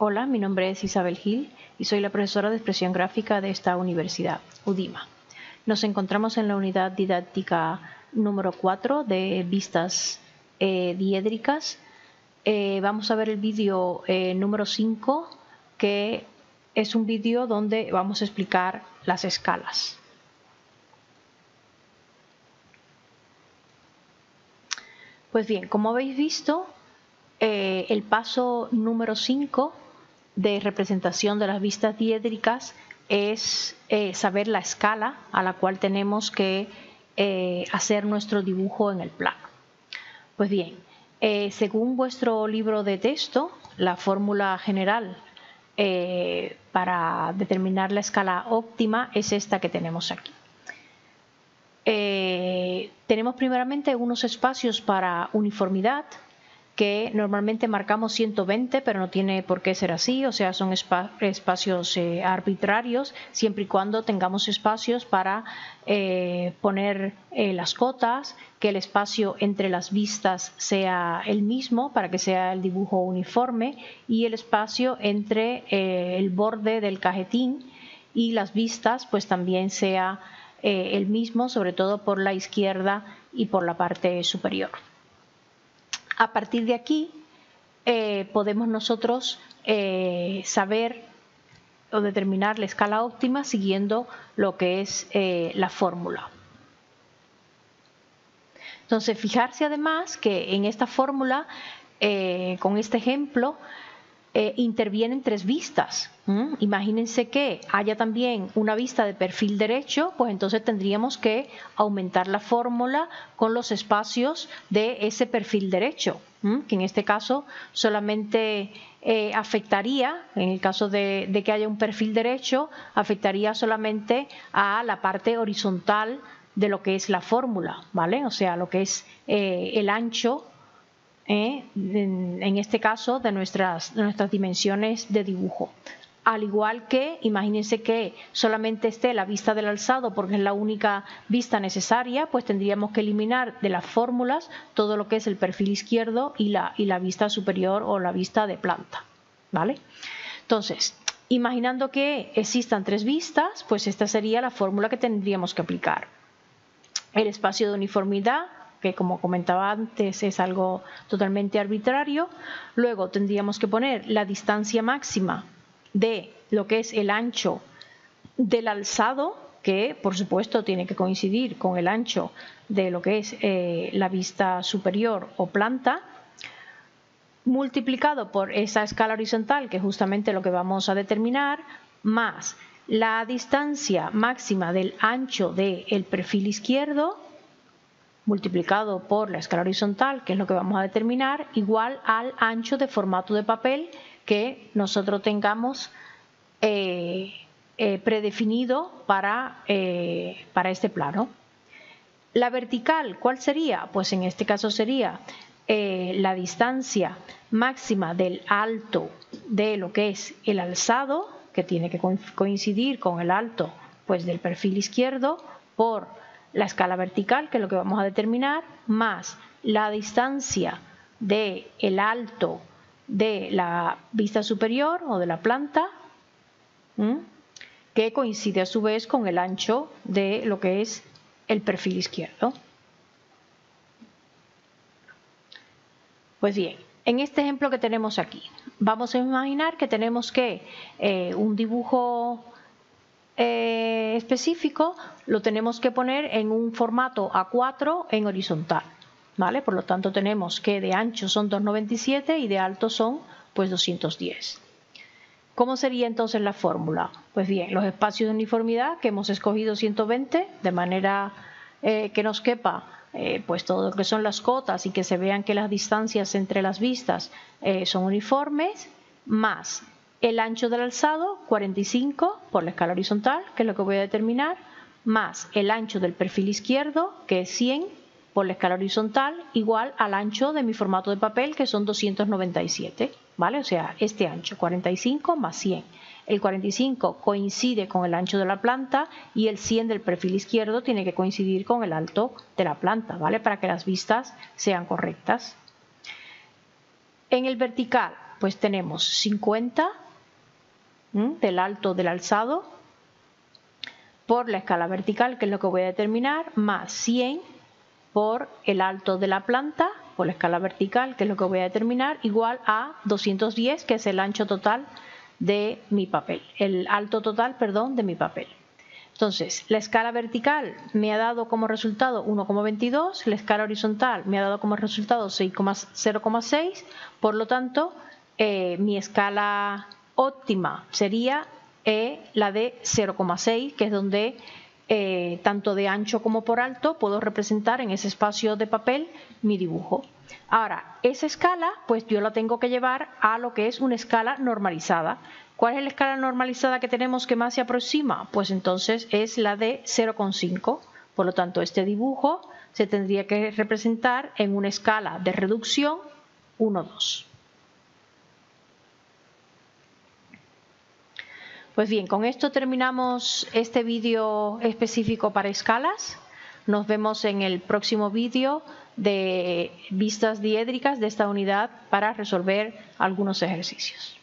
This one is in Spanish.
Hola, mi nombre es Isabel Gil y soy la profesora de expresión gráfica de esta universidad, UDIMA. Nos encontramos en la unidad didáctica número 4 de vistas eh, diédricas. Eh, vamos a ver el vídeo eh, número 5, que es un vídeo donde vamos a explicar las escalas. Pues bien, como habéis visto, el paso número 5 de representación de las vistas diédricas es eh, saber la escala a la cual tenemos que eh, hacer nuestro dibujo en el plano. Pues bien, eh, según vuestro libro de texto, la fórmula general para determinar la escala óptima es esta que tenemos aquí. tenemos primeramente unos espacios para uniformidad, que normalmente marcamos 120, pero no tiene por qué ser así, o sea, son espacios eh, arbitrarios, siempre y cuando tengamos espacios para eh, poner eh, las cotas, que el espacio entre las vistas sea el mismo para que sea el dibujo uniforme y el espacio entre el borde del cajetín y las vistas pues también sea el mismo, sobre todo por la izquierda y por la parte superior. A partir de aquí eh, podemos nosotros eh, saber o determinar la escala óptima siguiendo lo que es eh, la fórmula. Entonces, fijarse además que en esta fórmula, con este ejemplo, intervienen tres vistas. Imagínense que haya también una vista de perfil derecho, pues entonces tendríamos que aumentar la fórmula con los espacios de ese perfil derecho, que en este caso solamente eh, afectaría, en el caso de, que haya un perfil derecho, afectaría solamente a la parte horizontal de lo que es la fórmula, ¿vale? O sea, lo que es eh, el ancho eh, en, este caso de nuestras, nuestras dimensiones de dibujo al igual que, imagínense que solamente esté la vista del alzado porque es la única vista necesaria, pues tendríamos que eliminar de las fórmulas todo lo que es el perfil izquierdo y la, y la vista superior o la vista de planta. ¿Vale? Entonces, imaginando que existan tres vistas, pues esta sería la fórmula que tendríamos que aplicar. El espacio de uniformidad que como comentaba antes es algo totalmente arbitrario. Luego tendríamos que poner la distancia máxima de lo que es el ancho del alzado, que por supuesto tiene que coincidir con el ancho de lo que es eh, la vista superior o planta, multiplicado por esa escala horizontal, que es justamente lo que vamos a determinar, más la distancia máxima del ancho del perfil izquierdo, multiplicado por la escala horizontal, que es lo que vamos a determinar, igual al ancho de formato de papel que nosotros tengamos eh, eh, predefinido para, eh, para este plano. La vertical, ¿cuál sería? Pues en este caso sería la distancia máxima del alto de lo que es el alzado, que tiene que coincidir con el alto pues, del perfil izquierdo, por la escala vertical, que es lo que vamos a determinar, más la distancia del el alto de la vista superior o de la planta, que coincide a su vez con el ancho de lo que es el perfil izquierdo. Pues bien, en este ejemplo que tenemos aquí, vamos a imaginar que tenemos que eh, un dibujo eh, específico lo tenemos que poner en un formato A4 en horizontal. Por lo tanto tenemos que de ancho son 297 y de alto son pues 210. ¿Cómo sería entonces la fórmula? Pues bien, los espacios de uniformidad que hemos escogido 120 de manera eh, que nos quepa eh, pues todo lo que son las cotas y que se vean que las distancias entre las vistas son uniformes, más el ancho del alzado, 45 por la escala horizontal, que es lo que voy a determinar, más el ancho del perfil izquierdo, que es 100, por la escala horizontal igual al ancho de mi formato de papel que son 297, ¿vale? O sea, este ancho, 45 más 100. El 45 coincide con el ancho de la planta y el 100 del perfil izquierdo tiene que coincidir con el alto de la planta, ¿vale? Para que las vistas sean correctas. En el vertical, pues tenemos 50 del alto del alzado por la escala vertical, que es lo que voy a determinar, más 100 por el alto de la planta, por la escala vertical, que es lo que voy a determinar, igual a 210, que es el ancho total de mi papel, el alto total, perdón, de mi papel. Entonces, la escala vertical me ha dado como resultado 1,22, la escala horizontal me ha dado como resultado 0,6, por lo tanto, eh, mi escala óptima sería eh, la de 0,6, que es donde eh, tanto de ancho como por alto puedo representar en ese espacio de papel mi dibujo. Ahora, esa escala, pues yo la tengo que llevar a lo que es una escala normalizada. ¿Cuál es la escala normalizada que tenemos que más se aproxima? Pues entonces es la de 0,5. Por lo tanto, este dibujo se tendría que representar en una escala de reducción 1, Pues bien, con esto terminamos este vídeo específico para escalas. Nos vemos en el próximo vídeo de vistas diédricas de esta unidad para resolver algunos ejercicios.